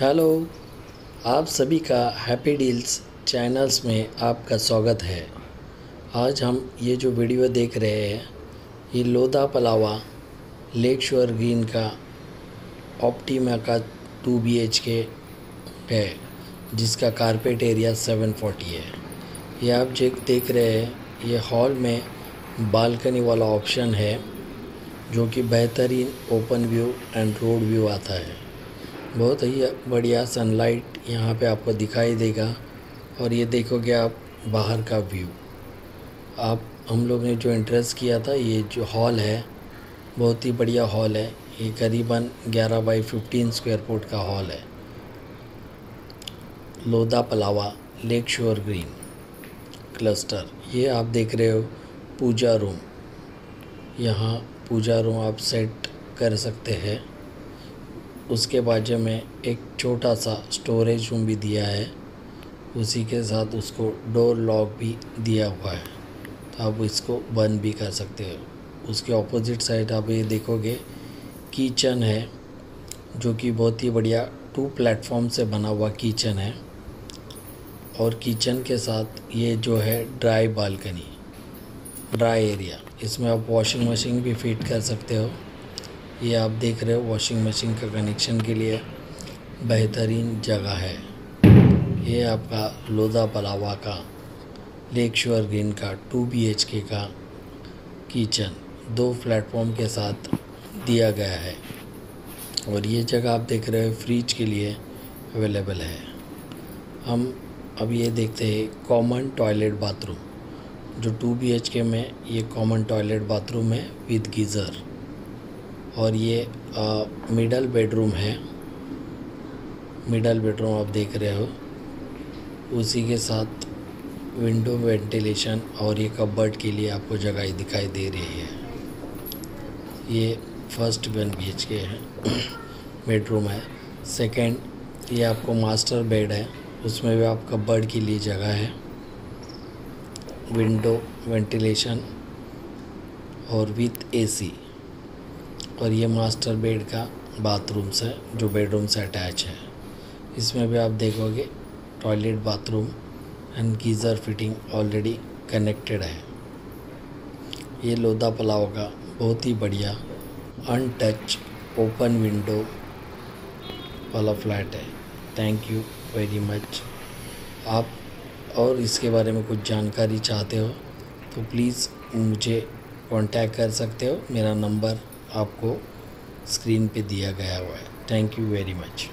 Hello, आप सभी का हैप्पी डील्स चैनल्स में आपका स्वागत है। आज हम ये जो वीडियो देख रहे हैं, ये Lodha Palava lake shore green का ऑप्टीमा का टू बी एच के है, जिसका कारपेट एरिया 740 है। ये आप जो देख रहे हैं, ये हॉल में बालकनी वाला ऑप्शन है, जो कि बेहतरीन open view and road view आता है। बहुत ही बढ़िया सनलाइट यहाँ पे आपको दिखाई देगा। और ये देखोगे आप बाहर का व्यू आप, हम लोग ने जो इंटरेस्ट किया था, ये जो हॉल है, बहुत ही बढ़िया हॉल है। ये करीबन 11 बाई 15 स्क्वायर फुट का हॉल है। Lodha Palava lake shore green cluster ये आप देख रहे हो, पूजा रूम यहाँ पूजा रूम आप सेट कर सकते हैं। उसके बाजू में एक छोटा सा स्टोरेज रूम भी दिया है। उसी के साथ उसको डोर लॉक भी दिया हुआ है। तो आप इसको बंद भी कर सकते हो। उसके ऑपोजिट साइड आप ये देखोगे किचन है, जो कि बहुत ही बढ़िया टू प्लेटफॉर्म से बना हुआ किचन है। और किचन के साथ ये जो है ड्राई बालकनी ड्राई एरिया इसमें आप वॉशिंग मशीन भी फिट कर सकते हो। ये आप देख रहे हो वॉशिंग मशीन का कनेक्शन के लिए बेहतरीन जगह है। ये आपका लोधा पलावा का लेक शोर ग्रीन का टू बी के किचन दो प्लेटफॉर्म के साथ दिया गया है। और ये जगह आप देख रहे हो फ्रिज के लिए अवेलेबल है। हम अब ये देखते हैं कॉमन टॉयलेट बाथरूम जो टू बी में, ये कॉमन टॉयलेट बाथरूम है विद गीज़र और ये मिडल बेडरूम है। मिडल बेडरूम आप देख रहे हो। उसी के साथ विंडो वेंटिलेशन और ये कबर्ड के लिए आपको जगह दिखाई दे रही है। ये फ़र्स्ट वन बी एच के है। बेडरूम है। सेकंड ये आपको मास्टर बेड है। उसमें भी आप कबर्ड के लिए जगह है। विंडो वेंटिलेशन और विथ एसी और ये मास्टर बेड का बाथरूम से जो बेडरूम से अटैच है। इसमें भी आप देखोगे toilet bathroom and geyser fitting already connected है। ये लोधा पलाव का बहुत ही बढ़िया अनटच ओपन विंडो वाला फ्लैट है। थैंक यू वेरी मच आप और इसके बारे में कुछ जानकारी चाहते हो तो प्लीज़ मुझे कांटेक्ट कर सकते हो। मेरा नंबर आपको स्क्रीन पे दिया गया हुआ है। Thank you very much